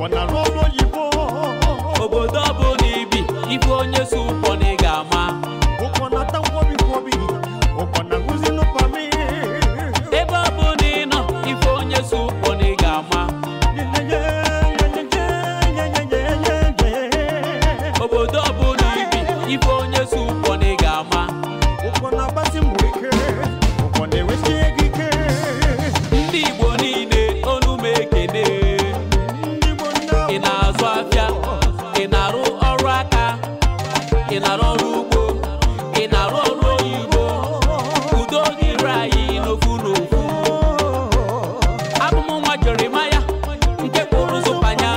ọkwa na ị na-azụ afịa. Ị na-arụ ọrụ aka ị na-arụ ọrụ ugbo ị na-arụ ọrụ oyibo. Udo dịrị anyị n'ofu n'ofu. Abụ m nke kpụrụ zụpanya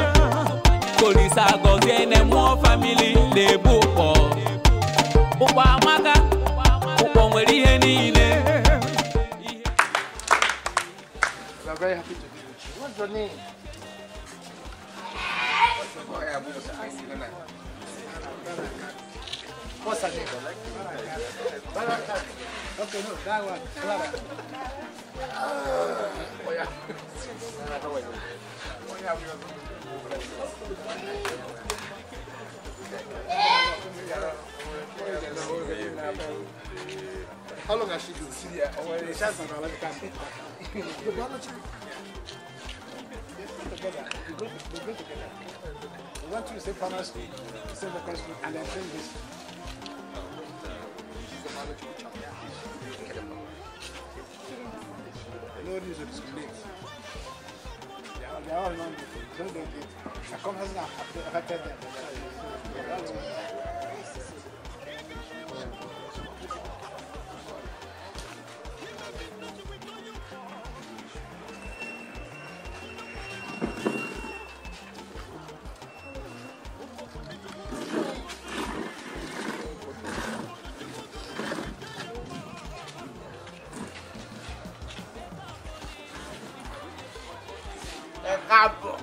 polisa gọzie na mmụọ famili na-ebu ụkpọ. Ụkpọ amaka ụkpọ nwere ihe niile. Very happy to be with you. What's your name? Okay, no, that one. Clara. Oh, yeah. How are you? Oh, How long has she been? Syria. Oh, well, she has been around the camp. The biology. Together. We go, we go together. We want to say primary school, secondary school, and then this. No need to discriminate. They rabo.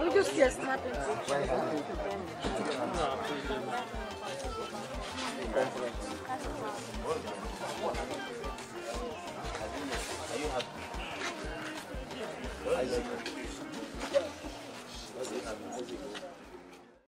Onde os que estão? Não, não.